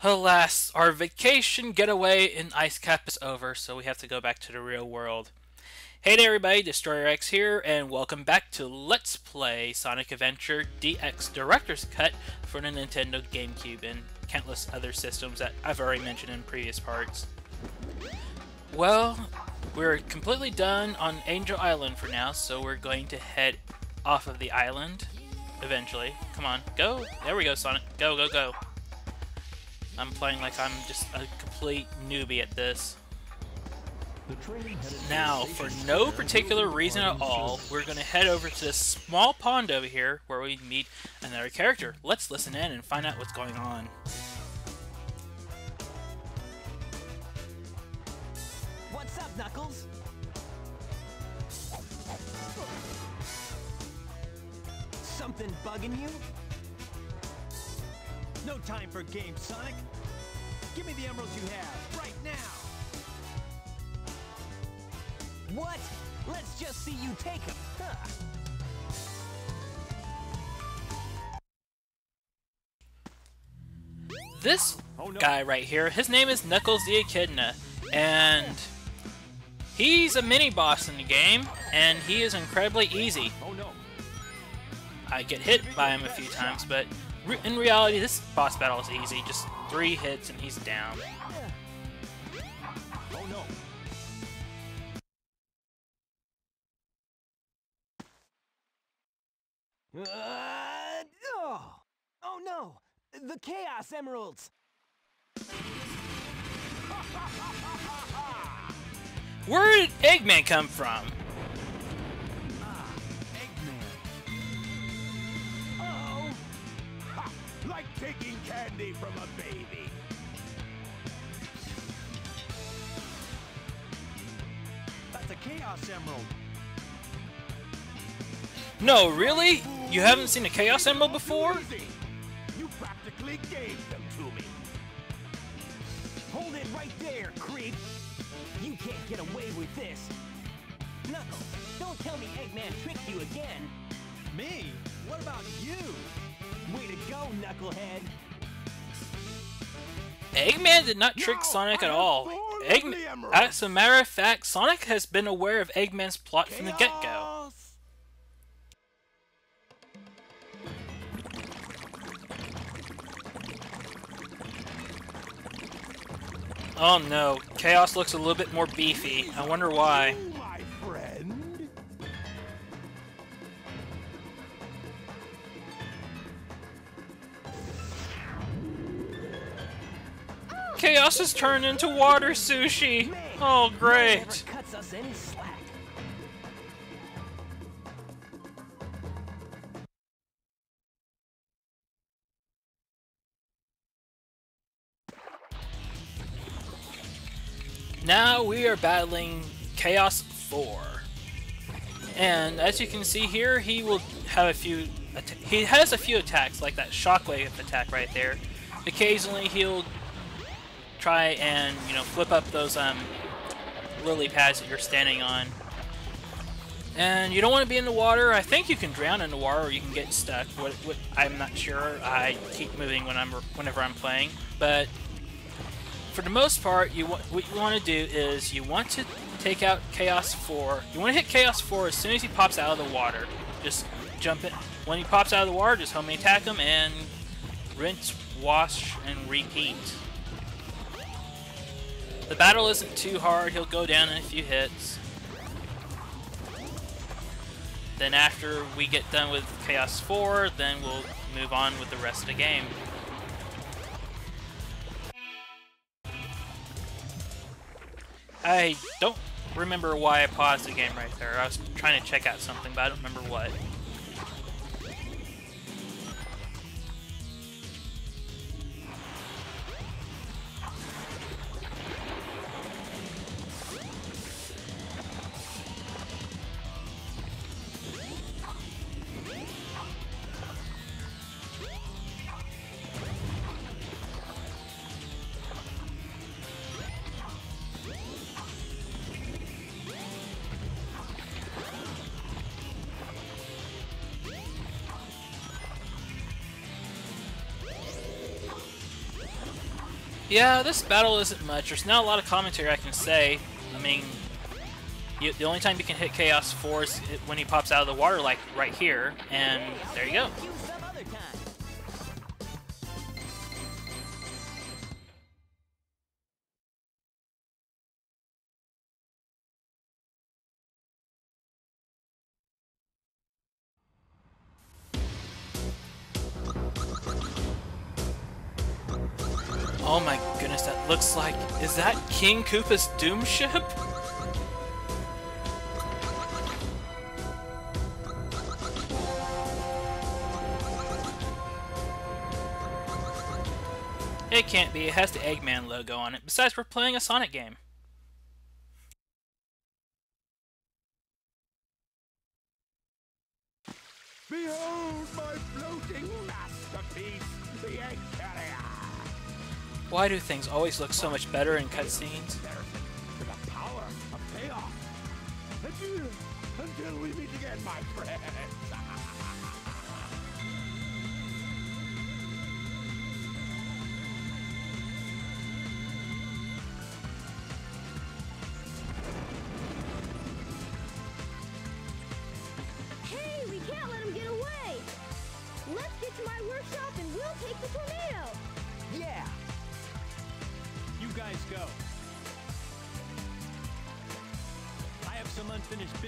Alas, our vacation getaway in Ice Cap is over, so we have to go back to the real world. Hey there everybody, Destroyer X here, and welcome back to Let's Play Sonic Adventure DX Director's Cut for the Nintendo GameCube and countless other systems that I've already mentioned in previous parts. Well, we're completely done on Angel Island for now, so we're going to head off of the island eventually. Come on, go! There we go, Sonic. Go, go, go. I'm playing like I'm just a complete newbie at this. Now, for no particular reason at all, we're going to head over to this small pond over here where we meet another character. Let's listen in and find out what's going on. What's up, Knuckles? Something bugging you? Time for games, Sonic. Give me the emeralds you have, right now! What? Let's just see you take them. Huh. This Oh, no. guy right here, his name is Knuckles the Echidna, and he's a mini boss in the game, and he is incredibly easy. Oh no. I get hit by him a few times, but in reality, this boss battle is easy. Just three hits and he's down. Oh no. Uh, oh. oh no! The Chaos Emeralds! Where did Eggman come from? Taking candy from a baby. That's a Chaos Emerald. No, really? You haven't seen a Chaos Emerald before? You practically gave them to me. Hold it right there, creep! You can't get away with this! Knuckles, don't tell me Eggman tricked you again! Me? What about Knucklehead! Eggman did not trick No, Sonic at all. as a matter of fact, Sonic has been aware of Eggman's plot from the get-go. Oh no, Chaos looks a little bit more beefy. I wonder why. Chaos has turned into water sushi! Oh, no one ever great! cuts us any slack. Now we are battling Chaos 4. And as you can see here, he will have a few... He has a few attacks, like that shockwave attack right there. Occasionally he'll try and, you know, flip up those um, lily pads that you're standing on. And you don't want to be in the water. I think you can drown in the water or you can get stuck. What, what, I'm not sure. I keep moving when I'm whenever I'm playing. But for the most part, you what you want to do is you want to take out Chaos 4. You want to hit Chaos 4 as soon as he pops out of the water. Just jump it. When he pops out of the water, just homing attack him and rinse, wash, and repeat. The battle isn't too hard. He'll go down in a few hits. Then after we get done with Chaos 4, then we'll move on with the rest of the game. I don't remember why I paused the game right there. I was trying to check out something, but I don't remember what. Yeah, this battle isn't much. There's not a lot of commentary I can say. I mean, you, the only time you can hit Chaos 4 is when he pops out of the water, like right here, and there you go. Oh my goodness, that looks like... Is that King Koopa's Doom Ship? It can't be, it has the Eggman logo on it. Besides, we're playing a Sonic game. Behold Why do things always look so much better in cutscenes? Until we meet again, my friends!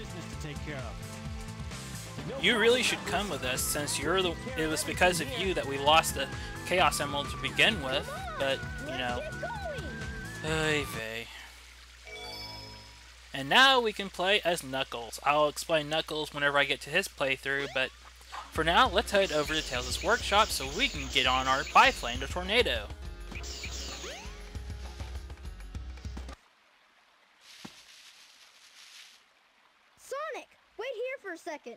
Business to take care of. You really should come with us, since you're the. It was because of you that we lost the Chaos Emerald to begin with, but, you know. Ay vey. And now we can play as Knuckles. I'll explain Knuckles whenever I get to his playthrough, but for now, let's head over to Tails' workshop so we can get on our biplane to Tornado. For a second.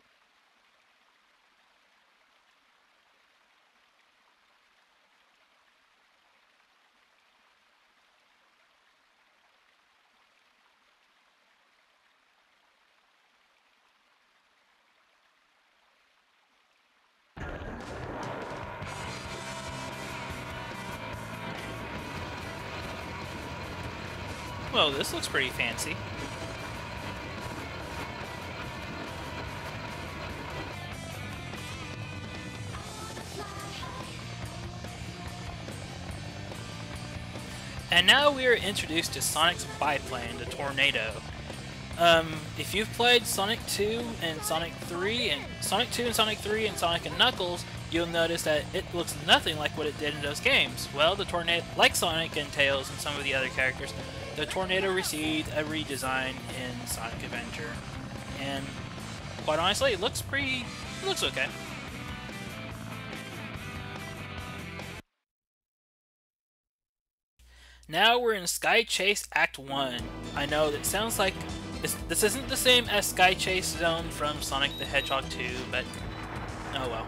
Well, this looks pretty fancy. And now we are introduced to Sonic's biplane, the Tornado. Um, if you've played Sonic 2 and Sonic 3 and Sonic 2 and Sonic 3 and Sonic and Knuckles, you'll notice that it looks nothing like what it did in those games. Well, the tornado, like Sonic and Tails and some of the other characters, the Tornado received a redesign in Sonic Adventure, and quite honestly, it looks pretty, it looks okay. Now we're in Sky Chase Act 1. I know that sounds like this, this isn't the same as Sky Chase Zone from Sonic the Hedgehog 2, but oh well.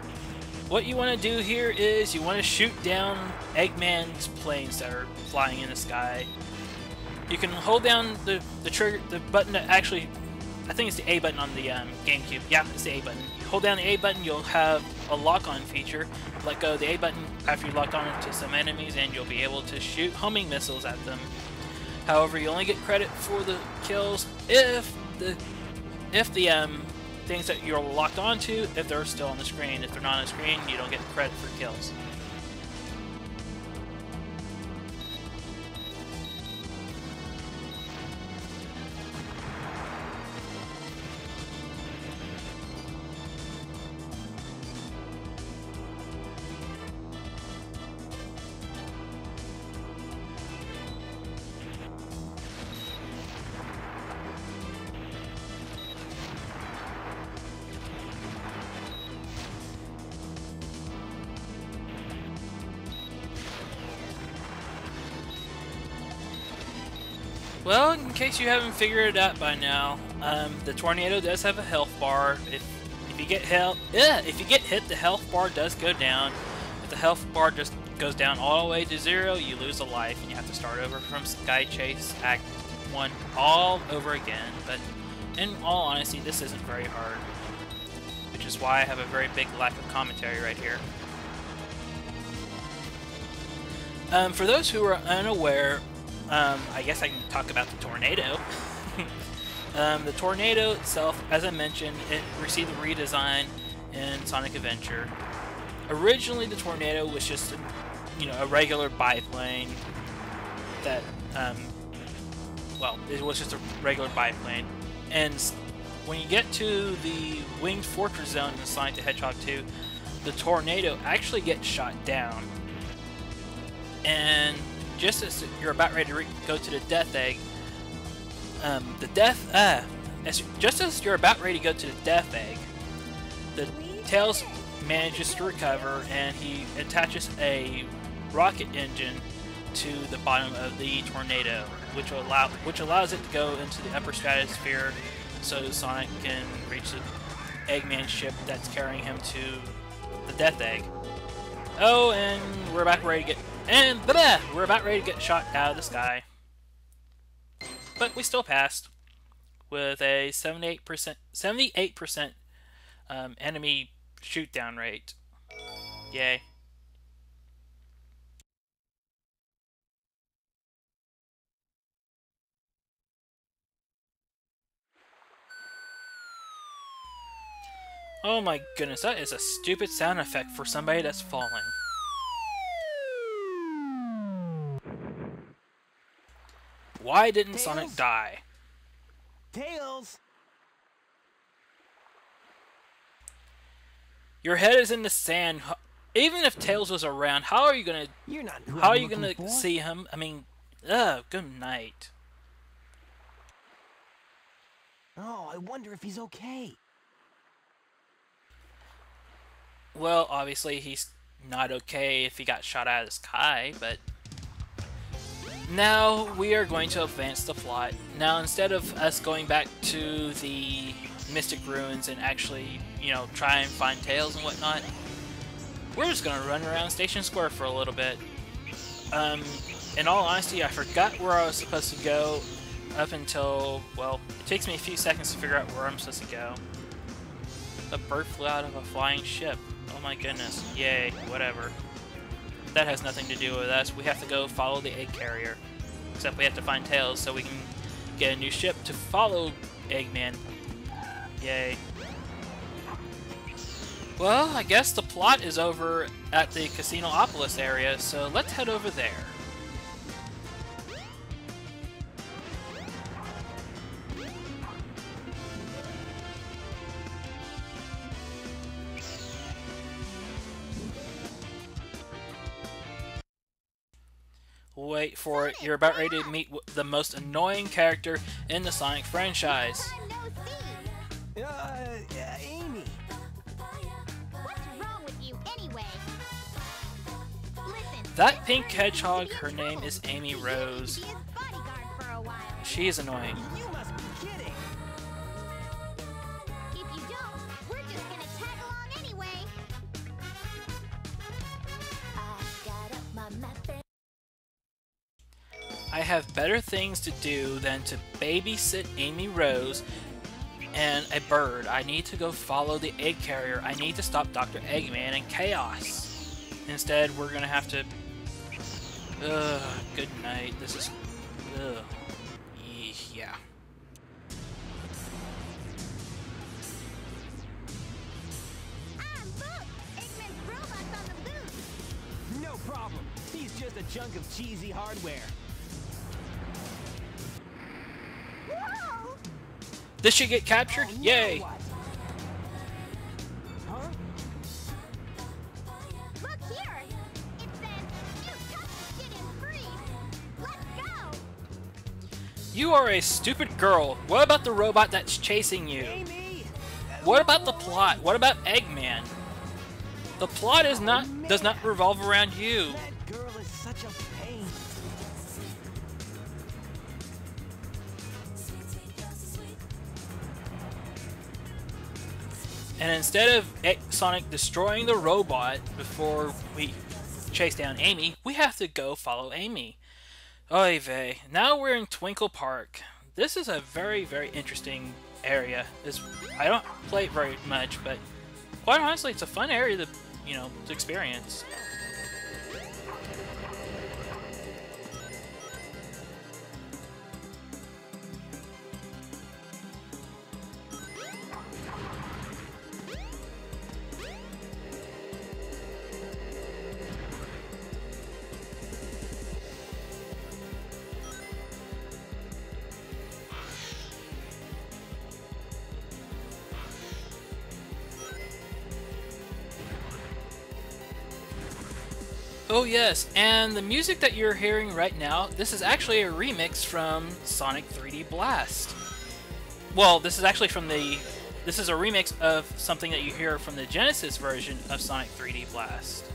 What you want to do here is you want to shoot down Eggman's planes that are flying in the sky. You can hold down the, the trigger, the button that actually, I think it's the A button on the um, GameCube. Yeah, it's the A button. Hold down the A button, you'll have a lock-on feature. Let go of the A button after you lock on to some enemies, and you'll be able to shoot homing missiles at them. However, you only get credit for the kills if the if the um, things that you're locked onto, if they're still on the screen. If they're not on the screen, you don't get credit for kills. Well, in case you haven't figured it out by now, um, the tornado does have a health bar. If if you get hit, yeah, if you get hit, the health bar does go down. If the health bar just goes down all the way to zero, you lose a life, and you have to start over from Sky Chase Act One all over again. But in all honesty, this isn't very hard, which is why I have a very big lack of commentary right here. Um, for those who are unaware, um, I guess I can talk about the tornado. um, the tornado itself, as I mentioned, it received a redesign in Sonic Adventure. Originally, the tornado was just, a, you know, a regular biplane that, um, well, it was just a regular biplane. And when you get to the Winged Fortress Zone in Sonic the Hedgehog 2, the tornado actually gets shot down. And just as you're about ready to go to the Death Egg, um, the Death, uh, as, just as you're about ready to go to the Death Egg, the Tails manages to recover and he attaches a rocket engine to the bottom of the tornado, which will allow which allows it to go into the upper stratosphere, so Sonic can reach the Eggman ship that's carrying him to the Death Egg. Oh, and we're about ready to get and we're about ready to get shot out of the sky, but we still passed with a 78% 78% um, enemy shoot down rate. Yay. Oh my goodness, that is a stupid sound effect for somebody that's falling. Why didn't Tails? Sonic die? Tails! Your head is in the sand. Even if Tails was around, how are you gonna You're not who how are I'm you gonna for. see him? I mean, ugh, good night. Oh, I wonder if he's okay. Well, obviously he's not okay if he got shot out of the sky, but now we are going to advance the plot. Now instead of us going back to the Mystic Ruins and actually, you know, try and find Tails and whatnot, we're just gonna run around Station Square for a little bit. Um, in all honesty, I forgot where I was supposed to go up until, well, it takes me a few seconds to figure out where I'm supposed to go. A bird flew out of a flying ship. Oh my goodness. Yay, whatever. That has nothing to do with us. We have to go follow the egg carrier. Except we have to find Tails so we can get a new ship to follow Eggman. Yay. Well, I guess the plot is over at the Casinopolis area, so let's head over there. Wait for it. You're about ready to meet the most annoying character in the Sonic franchise. Long no see. Uh, uh, Amy. What's wrong with you anyway? Listen. That pink hedgehog, her name is Amy Rose. his bodyguard for a while. She is annoying. I have better things to do than to babysit Amy Rose and a bird. I need to go follow the egg carrier. I need to stop Dr. Eggman and Chaos. Instead, we're gonna have to. Ugh, good night. This is. Ugh. Yeah. Ah, look! Eggman's robot's on the loose. No problem. He's just a chunk of cheesy hardware. Did she get captured? Yay! what? Huh? Look here! It says, you touch it and freeze. Let's go! You are a stupid girl. What about the robot that's chasing you? What about the plot? What about Eggman? The plot is not does not revolve around you. And instead of Sonic destroying the robot before we chase down Amy, we have to go follow Amy. Oy vey. Now we're in Twinkle Park. This is a very, very interesting area. This I don't play it very much, but quite honestly, it's a fun area to, you know, to experience. Oh yes, and the music that you're hearing right now, this is actually a remix from Sonic 3D Blast. Well, this is actually from the this is a remix of something that you hear from the Genesis version of Sonic 3D Blast.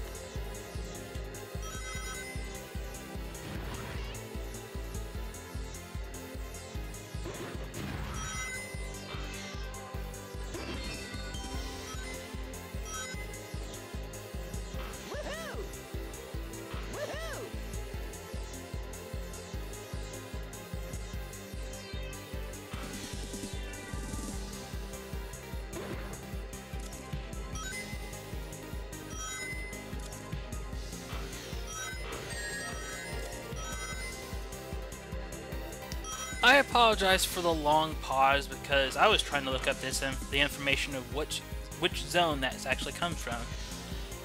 I apologize for the long pause because I was trying to look up this in, the information of which which zone that actually comes from.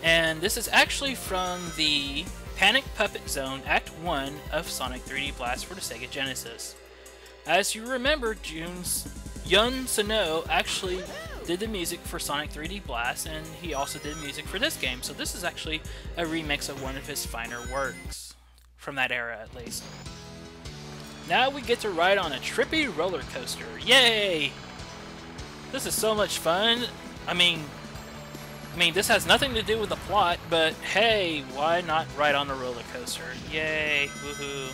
And this is actually from the Panic Puppet Zone Act 1 of Sonic 3D Blast for the Sega Genesis. As you remember, June's Yun Sano actually did the music for Sonic 3D Blast and he also did music for this game. So this is actually a remix of one of his finer works from that era at least. Now we get to ride on a trippy roller coaster. Yay! This is so much fun. I mean, I mean, this has nothing to do with the plot, but hey, why not ride on a roller coaster? Yay! Woohoo!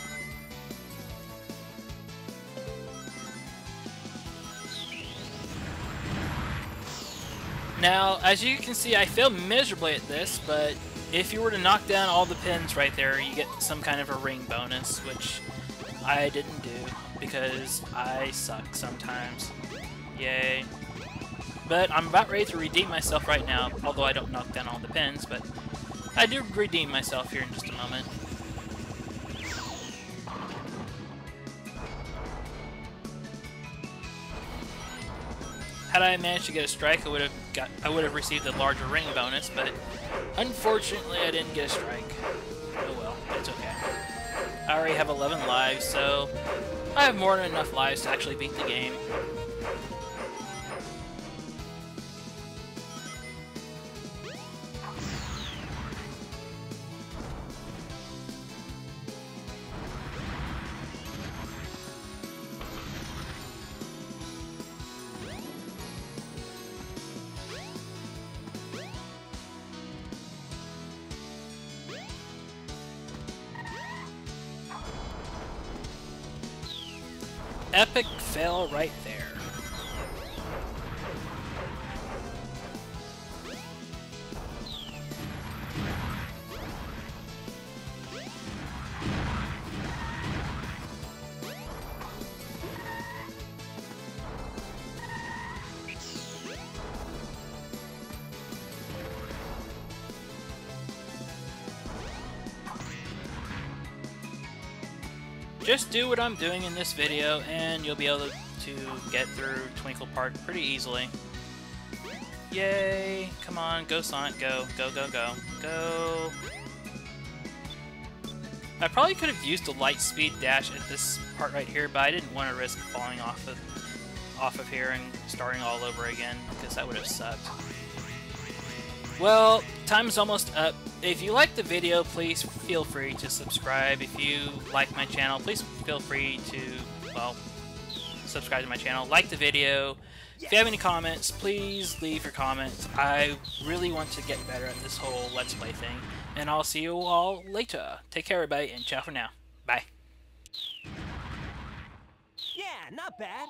Now, as you can see, I failed miserably at this, but if you were to knock down all the pins right there, you get some kind of a ring bonus, which I didn't do because I suck sometimes. Yay. But I'm about ready to redeem myself right now, although I don't knock down all the pins, but I do redeem myself here in just a moment. Had I managed to get a strike, I would have got I would have received a larger ring bonus, but unfortunately I didn't get a strike. Oh well, it's okay. I already have 11 lives, so I have more than enough lives to actually beat the game. Just do what I'm doing in this video and you'll be able to get through Twinkle Park pretty easily. Yay! Come on, go Sonic, go. Go, go, go. Go! I probably could have used a light speed dash at this part right here, but I didn't want to risk falling off of off of here and starting all over again, because that would have sucked. Well, time's almost up. If you like the video, please feel free to subscribe. If you like my channel, please feel free to, well, subscribe to my channel. Like the video. If you have any comments, please leave your comments. I really want to get better at this whole Let's Play thing. And I'll see you all later. Take care, everybody, and ciao for now. Bye. Yeah, not bad.